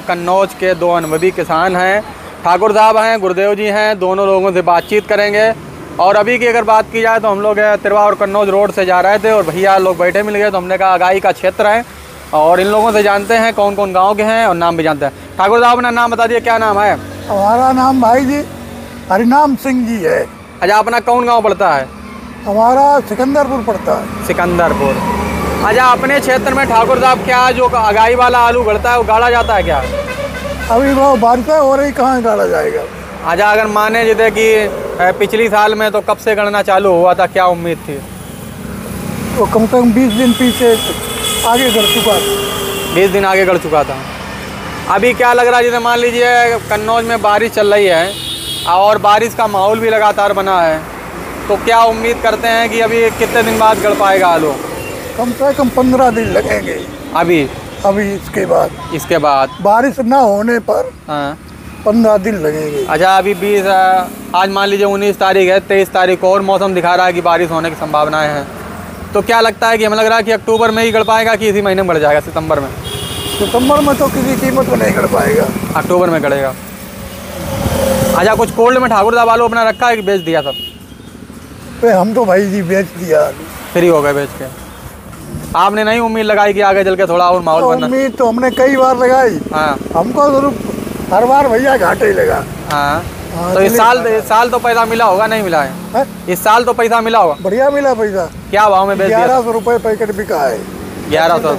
कन्नौज के दो अनुभवी किसान हैं। ठाकुर साहब हैं गुरुदेव जी हैं दोनों लोगों से बातचीत करेंगे। और अभी की अगर बात की जाए तो हम लोग तिरवा और कन्नौज रोड से जा रहे थे और भैया लोग बैठे मिल गए तो हमने कहा आगाई का क्षेत्र है। और इन लोगों से जानते हैं कौन कौन गाँव के हैं और नाम भी जानते हैं। ठाकुर साहब अपना नाम बता दिए क्या नाम है? हमारा नाम भाई जी हरिनाम सिंह जी है। अच्छा अपना कौन गाँव पड़ता है? हमारा सिकंदरपुर पड़ता है। सिकंदरपुर। अच्छा अपने क्षेत्र में ठाकुर साहब क्या जो अगाई वाला आलू गढ़ता है वो गाड़ा जाता है क्या? अभी वो बारिश हो रही कहाँ गाड़ा जाएगा? अच्छा अगर माने जैसे कि पिछली साल में तो कब से गणना चालू हुआ था क्या उम्मीद थी? वो कम से कम बीस दिन पीछे आगे कर चुका था। बीस दिन आगे गढ़ चुका था। अभी क्या लग रहा है जैसे मान लीजिए कन्नौज में बारिश चल रही है और बारिश का माहौल भी लगातार बना है तो क्या उम्मीद करते हैं कि अभी कितने दिन बाद गढ़ पाएगा आलू? कम से कम पंद्रह दिन लगेंगे। अभी? अभी इसके बाद। इसके बाद? बारिश ना होने पर हाँ। पंद्रह दिन लगेंगे। अच्छा अभी बीस आज मान लीजिए उन्नीस तारीख है तेईस तारीख को और मौसम दिखा रहा है कि बारिश होने की संभावनाएँ हैं। तो क्या लगता है कि हमें लग रहा है कि अक्टूबर में ही गढ़ पाएगा कि इसी महीने में गढ़ जाएगा सितंबर में? सितंबर में तो किसी कीमत में नहीं कर पाएगा। अक्टूबर में गढ़ेगा। अच्छा कुछ कोल्ड में ठाकुर आलू अपना रखा है कि बेच दिया सब? हम तो भाई जी बेच दिया। फ्री हो गए बेच के। आपने नहीं उम्मीद लगाई कि आगे चल के थोड़ा और माहौल बनना? उम्मीद तो हमने कई बार लगाई। हाँ। हमको ज़रूर हर बार भैया घाटे ही लगा। हाँ। हाँ, तो इस साल इस साल तो पैसा मिला होगा नहीं मिला है? हैं? इस साल तो पैसा मिला होगा? बढ़िया मिला पैसा। क्या भाव में बेच दिया? ग्यारह सौ रुपये पैकेट बिका है ग्यारह सौ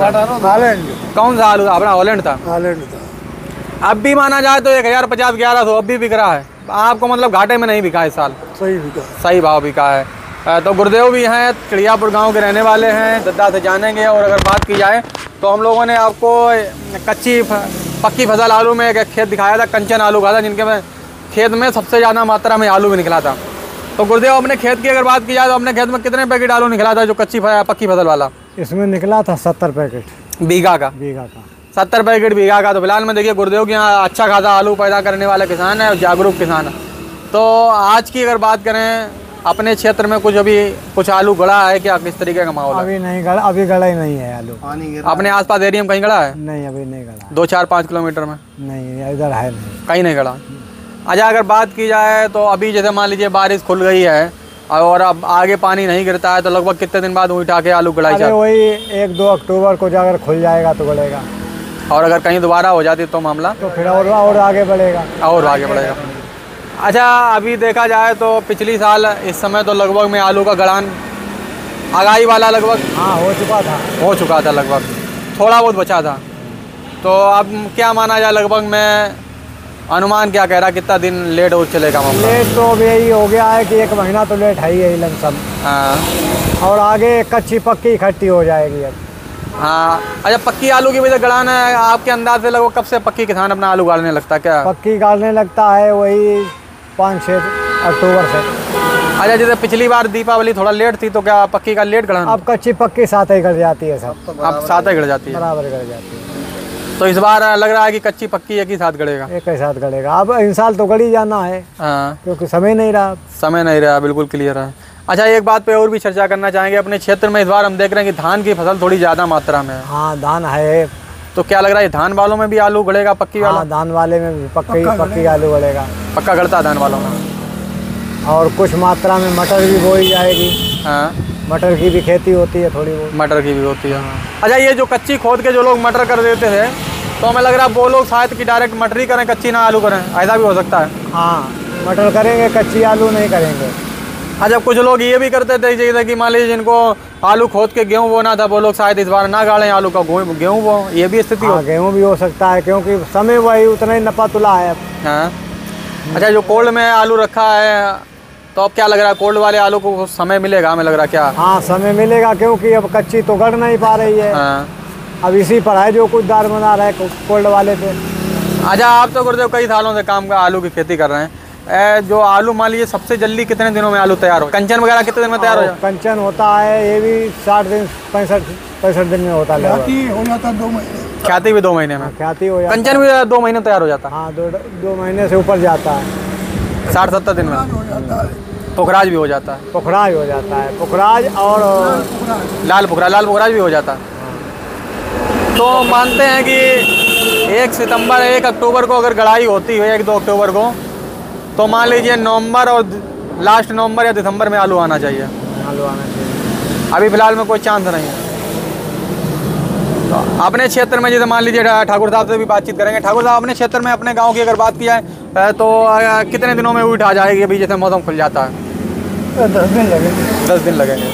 हालैंड। कौन सा आलू अपना हॉलैंड था? हालैंड था। अब भी माना जाए तो एक हज़ार पचास ग्यारह सौ अब भी बिक रहा है। आपको मतलब घाटे में नहीं बिका इस साल? सही बिका। सही भाव बिका है। तो गुरुदेव भी हैं चिड़ियापुर गाँव के रहने वाले हैं दद्दा से जानेंगे और अगर बात की जाए तो हम लोगों ने आपको कच्ची पक्की फ़सल आलू में एक खेत दिखाया था कंचन आलू का था जिनके में खेत में सबसे ज़्यादा मात्रा में आलू भी निकला था। तो गुरुदेव अपने खेत की अगर बात की जाए तो अपने खेत में कितने पैकेट आलू निकला था जो कच्ची पक्की फ़सल वाला? इसमें निकला था सत्तर पैकेट। बीघा का? बीघा का। सत्तर पैकेट बीघा का। तो फ़िलहाल में देखिए गुरुदेव के यहाँ अच्छा खासा आलू पैदा करने वाला किसान है और जागरूक किसान है। तो आज की अगर बात करें अपने क्षेत्र में कुछ अभी कुछ आलू गड़ा है क्या? किस तरीके का माहौल है? अभी नहीं गड़ा अभी गड़ा ही नहीं है आलू। अपने आसपास एरिया में कहीं गड़ा है? नहीं अभी नहीं गड़ा। दो चार पाँच किलोमीटर में? नहीं इधर है नहीं। कहीं नहीं गड़ा। अच्छा अगर बात की जाए तो अभी जैसे मान लीजिए बारिश खुल गई है और अब आगे पानी नहीं गिरता है तो लगभग कितने दिन बाद उठा के आलू गड़ाई जाए वही एक दो अक्टूबर को जाकर खुल जाएगा तो गड़ेगा। और अगर कहीं दोबारा हो जाती तो मामला? तो फिर और और आगे बढ़ेगा। और आगे बढ़ेगा। अच्छा अभी देखा जाए तो पिछली साल इस समय तो लगभग में आलू का गड़ान आगाई वाला लगभग हाँ हो चुका था। हो चुका था लगभग। थोड़ा बहुत बचा था। तो अब क्या माना जाए लगभग मैं अनुमान क्या कह रहा कितना दिन लेट हो चलेगा मामला? लेट तो अब यही हो गया है कि एक महीना तो लेट है ही है लमसम हाँ। और आगे कच्ची पक्की इकट्ठी हो जाएगी अब। हाँ। अच्छा पक्की आलू की वजह गड़ाना है। आपके अंदाज से लगभग कब से पक्की किसान अपना आलू गाड़ने लगता है क्या? पक्की गाड़ने लगता है वही पाँच छः अक्टूबर से। अच्छा जैसे पिछली बार दीपावली थोड़ा लेट थी तो क्या पक्की का लेट गड़ाना अब कच्ची पक्की साथ ही गड़ जाती है सब। अब साथ ही गड़ जाती है। बराबर गड़ जाती है। तो इस बार लग रहा है कि कच्ची पक्की एक ही साथ गड़ेगा? एक ही साथ गड़ेगा। अब इन साल तो गड़ी जाना है हाँ। क्योंकि समय नहीं रहा। समय नहीं रहा बिल्कुल क्लियर है। अच्छा एक बात पे और भी चर्चा करना चाहेंगे। अपने क्षेत्र में इस बार हम देख रहे हैं कि धान की फ़सल थोड़ी ज़्यादा मात्रा में है। हाँ धान है तो क्या लग रहा है धान वालों में भी आलू गड़ेगा पक्की वाला? हाँ धान वाले में भी पक्की पक्की आलू गड़ेगा पक्का गड़ता धान वालों में? और कुछ मात्रा में मटर भी बोई जाएगी। हाँ। मटर की भी खेती होती है थोड़ी बहुत। मटर की भी होती है। अच्छा ये जो कच्ची खोद के जो लोग मटर कर देते थे तो हमें लग रहा है वो लोग शायद कि डायरेक्ट मटर ही करें कच्ची ना आलू करें ऐसा भी हो सकता है? हाँ मटर करेंगे कच्ची आलू नहीं करेंगे। अच्छा कुछ लोग ये भी करते थे जैसे कि मान लीजिए जिनको आलू खोद के गेहूँ बोना था वो लोग शायद इस बार ना गाड़े आलू का गेहूँ बो ये भी स्थिति हो हाँ गेहूँ भी हो सकता है क्योंकि समय वही उतना ही नपा तुला है हाँ। अच्छा जो कोल्ड में आलू रखा है तो अब क्या लग रहा है कोल्ड वाले आलू को समय मिलेगा हमें लग रहा क्या? हाँ समय मिलेगा क्योंकि अब कच्ची तो गड़ नहीं पा रही है। हाँ। अब इसी पर है जो कुछ दार बना रहा है कोल्ड वाले पे। अच्छा आप तो गुरुदेव कई सालों से काम का आलू की खेती कर रहे हैं। जो आलू मान लीजिए सबसे जल्दी कितने दिनों में आलू तैयार हो? कंचन वगैरह कितने दिन में तैयार हो? जाए कंचन होता है ये भी साठ दिन पैंसठ पैंसठ दिन में होता है ख्याति हो जाता दो महीने। ख्याति भी दो महीने में? ख्याति हो जाता। कंचन भी दो महीने तैयार हो जाता? हाँ दो दो महीने से ऊपर जाता है। साठ सत्तर दिन में? हो पुखराज भी हो जाता है। पुखराज हो जाता है। पुखराज और लाल पुखराज। लाल पुखराज भी हो जाता। है तो मानते हैं कि एक सितंबर एक अक्टूबर को अगर गढ़ाई होती है एक दो अक्टूबर को तो मान लीजिए नवंबर और लास्ट नवंबर या दिसंबर में आलू आना चाहिए। आलू आना चाहिए। अभी फ़िलहाल में कोई चांस नहीं है। तो अपने क्षेत्र में जैसे मान लीजिए ठाकुर साहब से भी बातचीत करेंगे। ठाकुर साहब अपने क्षेत्र में अपने गाँव की अगर बात किया है तो कितने दिनों में उठ आ जाएगी अभी जैसे मौसम खुल जाता है? दस दिन लगेंगे। दस दिन लगेंगे।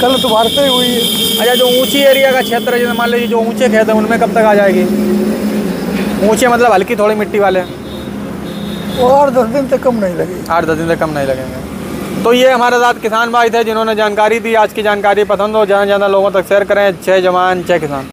कल तो बारिश ही हुई है। अच्छा जो ऊँची एरिया का क्षेत्र है जैसे मान लीजिए जो ऊँचे खेत हैं उनमें कब तक आ जाएगी? ऊँचे मतलब हल्की थोड़ी मिट्टी वाले। और दस दिन तक कम नहीं लगेगी। आठ दस दिन तक कम नहीं लगेंगे। तो ये हमारे साथ किसान भाई थे, जिन्होंने जानकारी दी। आज की जानकारी पसंद हो, जहाँ ज़्यादा लोगों तक शेयर करें। जय जवान, जय किसान।